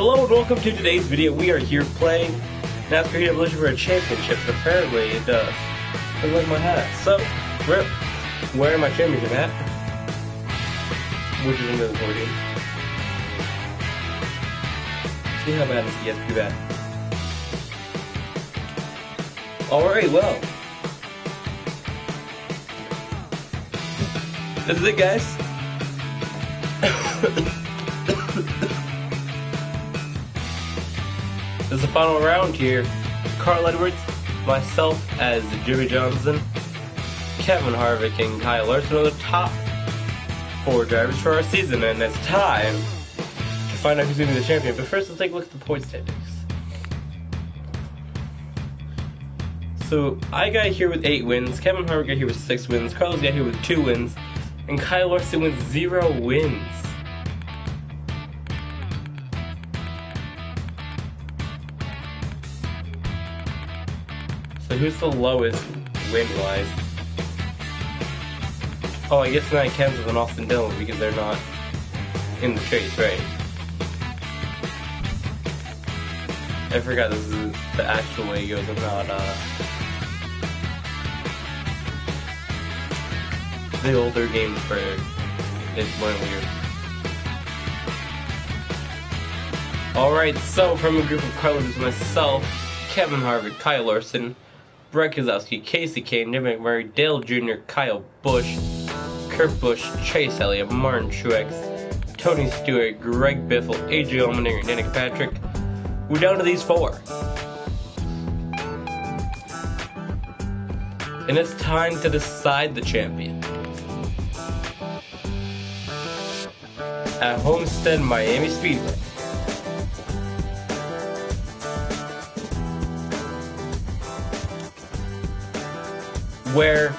Hello and welcome to today's video. We are here playing NASCAR Heat Evolution for a championship. Apparently it does. I like my hat. So, Rip, wearing my championship hat. Which is into the 14. See how bad this gets, too bad. Alright, well. This is it, guys. Is the final round here. Carl Edwards, myself as Jimmie Johnson, Kevin Harvick, and Kyle Larson are the top four drivers for our season, and it's time to find out who's going to be the champion. But first, let's take a look at the point standings. So I got here with eight wins, Kevin Harvick got here with six wins, Carlos got here with two wins, and Kyle Larson with zero wins. Who's the lowest win-wise? Oh, I guess not Kansas and Austin Dillon because they're not in the chase, right? I forgot this is the actual way it goes, and not uh, the older games where it went weird. Alright, so from a group of Carlos, myself, Kevin Harvick, Kyle Larson, Brad Keselowski, Kasey Kahne, Nick McMurray, Dale Jr., Kyle Busch, Kurt Busch, Chase Elliott, Martin Truex, Tony Stewart, Greg Biffle, AJ Allmendinger, and Danica Patrick. We're down to these four. And it's time to decide the champion. At Homestead Miami Speedway. Where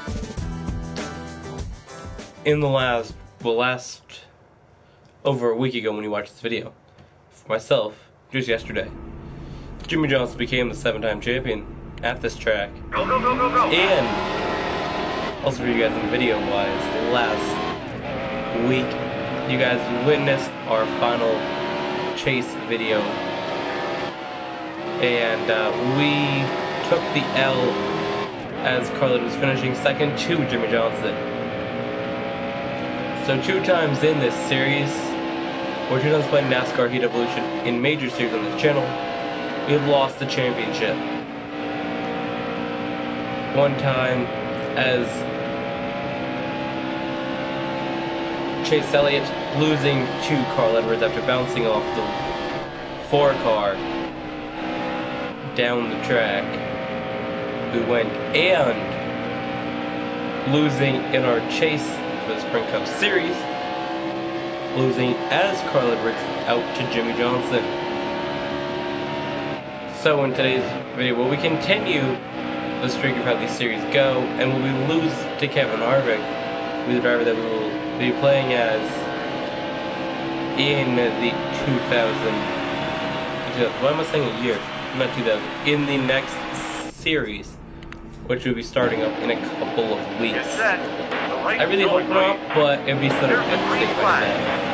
in the last, well, last over a week ago when you watched this video, for myself, just yesterday, Jimmie Johnson became the seven-time champion at this track. Go, go, go, go, go. And also for you guys in the video wise, last week you guys witnessed our final chase video. And uh, we took the L as Carlin was finishing second to Jimmie Johnson. So two times in this series, we're two times playing NASCAR Heat Evolution in major series on this channel, we've lost the championship. One time as Chase Elliott losing to Carl Edwards after bouncing off the four car down the track. We went and losing in our chase for the Sprint Cup Series, losing as Carl Edwards out to Jimmie Johnson. So in today's video, will we continue the streak of how these series go, and will we lose to Kevin Harvick, who's the driver that we will be playing as in the 2000, why am I saying a year? Not 2000, in the next series which will be starting up in a couple of weeks. I really hope not, but it'd be sort of interesting if I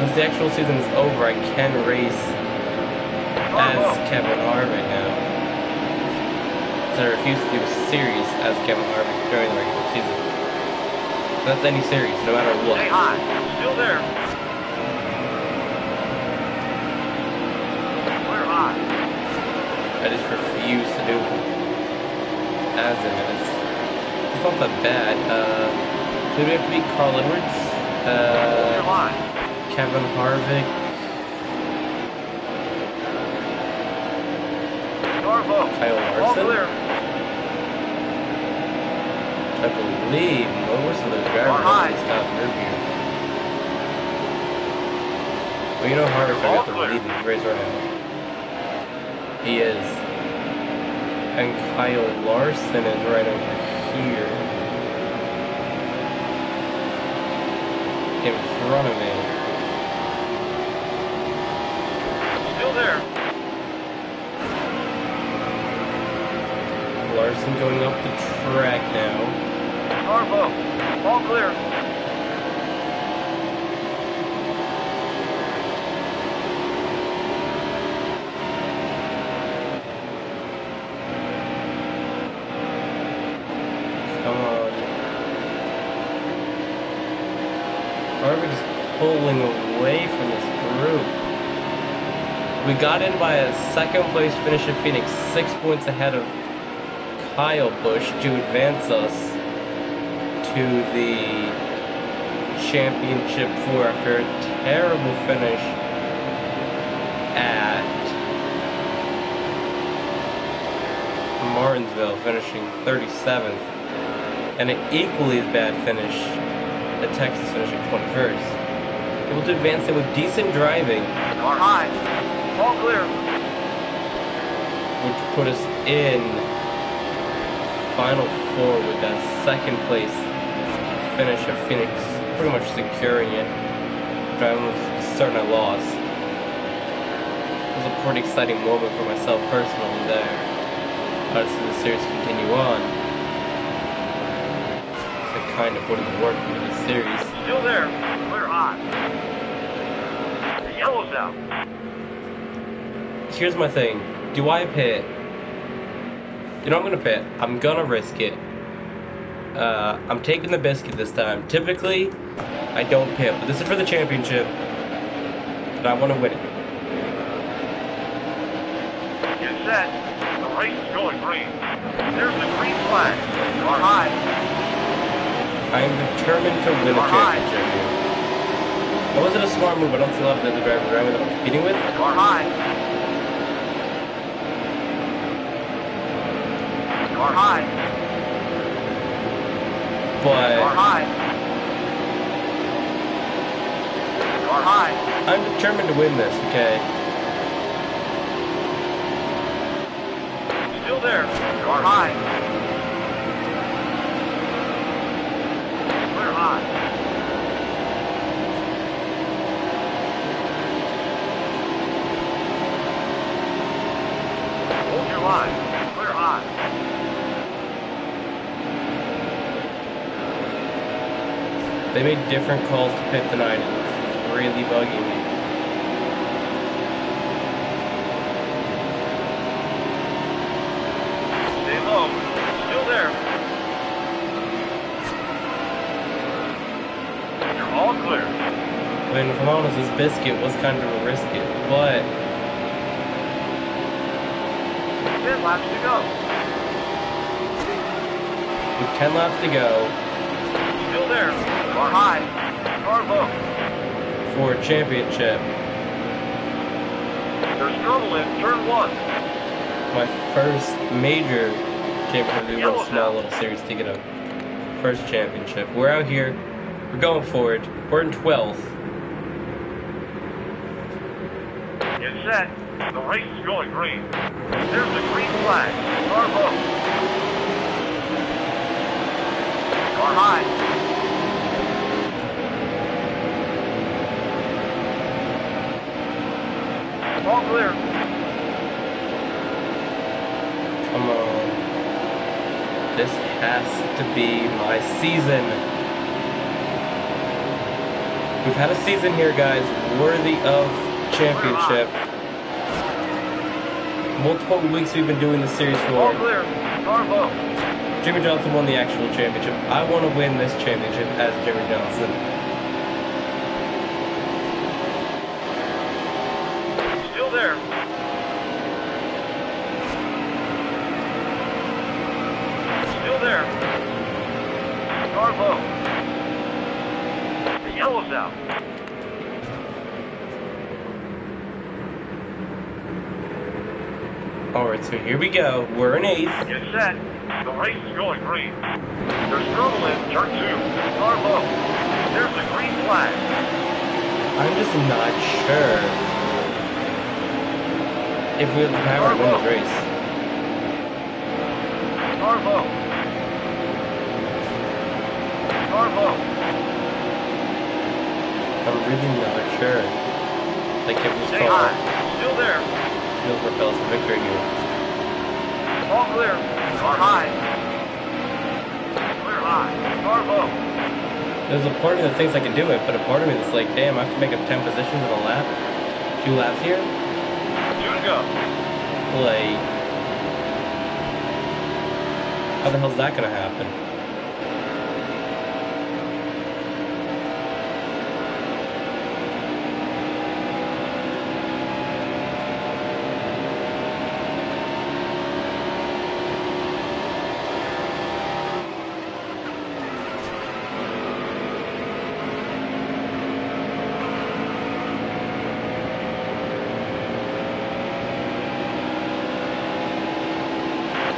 Since the actual season is over, I can race as Kevin Harvick now. So I refuse to do a series as Kevin Harvick during the regular season. That's any series, no matter what. Hey, hi. Still there. Clear high. I just refuse to do as in it's, it's not that bad. Uh, do we have to beat Carl Edwards? Uh, Kevin Harvick. Kyle Larson. I believe most of those drivers are stop here. Well, you know Harvick got the lead in the race right now. He is. And Kyle Larson is right over here. In front of me. Still there. Larson going up the track now. Car. All clear. Harvick is pulling away from this group. We got in by a second place finish at Phoenix, six points ahead of Kyle Busch to advance us to the championship four after a terrible finish at Martinsville, finishing 37th, and an equally bad finish at Texas, finishing 21st. Able to advance it with decent driving, Car high. All clear. which put us in final four with that second place finish at Phoenix, pretty much securing it. But I was certain I lost. It was a pretty exciting moment for myself personally there. How to see the series continue on. So kind of put in the work into the series. Still there. Clear high. The yellow's out. Here's my thing. Do I pit? You know I'm gonna pit. I'm gonna risk it. Uh, I'm taking the biscuit this time. Typically, I don't pit, but this is for the championship, and I want to win it. Get set. The race is going green. There's the green flag. Car high. I am determined to win Alright. championship here. That wasn't a smart move. I don't feel a lot the around me that I'm competing with. Car high. Car high. But high. Car high. I'm determined to win this, okay? Still there. Car high. Clear high. Hold your line. Clear high. They made different calls to pit tonight, and it's really bugging me. Stay low. Still there. You're all clear. I mean, if I'm honest, this biscuit was kind of a risk it, but Ten laps to go. with 10 laps to go Still there. Car high. Low. for a championship, There's trouble in turn one. my first major championship, won small little series to get a first championship. We're out here, we're going forward, we're in 12th. Get set. The race is going green. There's the green flag. Car low. Car high. All clear. Come on. This has to be my season. We've had a season here, guys, worthy of championship. Multiple weeks we've been doing the series for. All clear. Car low. Jimmie Johnson won the actual championship. I want to win this championship as Jimmie Johnson. Still there. Still there. Car low. The yellow's out. Alright, so here we go. We're in eighth. Get set. The race is going green. There's trouble in turn two. Car low. There's the green flag. I'm just not sure if we have the power to win this race. Car low. Car low. I'm really not sure. Like if Stay high. Still there. will propel us to victory here. All clear. Car high. Clear high. Car low. There's a part of me that thinks I can do it, but a part of me that's like, damn, I have to make up 10 positions in a lap. Two laps here? Two to go. Like, how the hell's that gonna happen?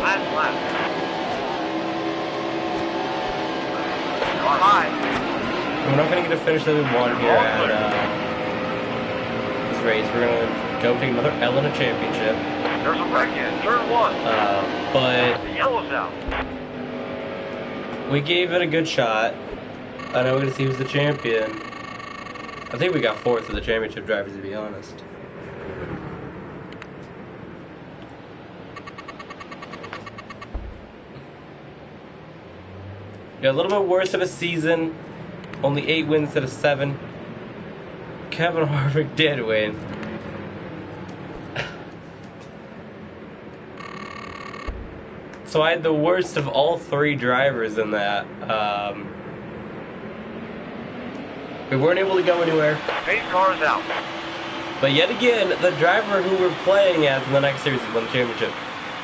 Last lap. We're not gonna get a finish that we want here at uh, this race. We're gonna go take another L in a championship. There's a wreck in turn one. Uh, but The yellow's out. we gave it a good shot. I know we're gonna see who's the champion. I think we got fourth of the championship drivers, to be honest. Got a little bit worse of a season. Only eight wins instead of seven. Kevin Harvick did win. So I had the worst of all three drivers in that. Um, we weren't able to go anywhere. Pace car's out. But yet again, the driver who we're playing as in the next series won the championship.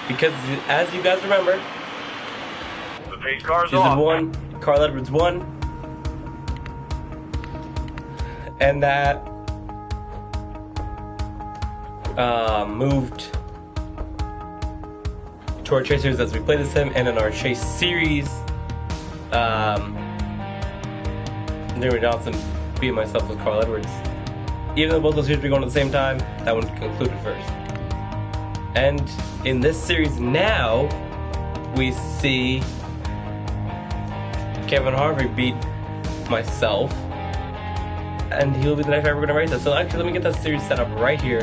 Because as you guys remember, The pace car's season off. one, Carl Edwards won. And that uh, moved to our chase series as we play this sim, and in our chase series, um, Jimmie Johnson beat myself with Carl Edwards. Even though both those series were going at the same time, that one concluded first. And in this series now, we see Kevin Harvick beat myself, and he'll be the next driver we're gonna race us. So actually, let me get that series set up right here,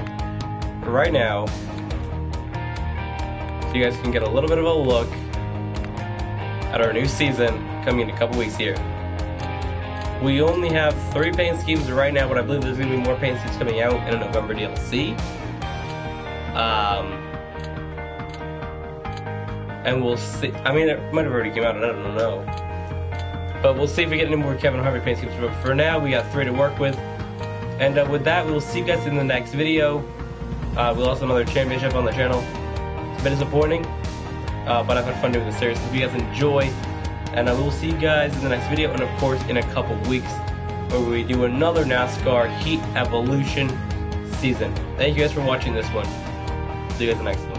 right now, so you guys can get a little bit of a look at our new season coming in a couple weeks here. We only have three paint schemes right now, but I believe there's gonna be more paint schemes coming out in a November DLC. Um, and we'll see. I mean, it might have already came out. I don't know. But we'll see if we get any more Kevin Harvick paint schemes. But for now, we got three to work with. And uh, with that, we'll see you guys in the next video. Uh, we lost another championship on the channel. It's been disappointing, uh, but I've had fun doing the series. Hope you guys enjoy. And I will see you guys in the next video, and of course, in a couple weeks, where we do another NASCAR Heat Evolution season. Thank you guys for watching this one. See you guys in the next one.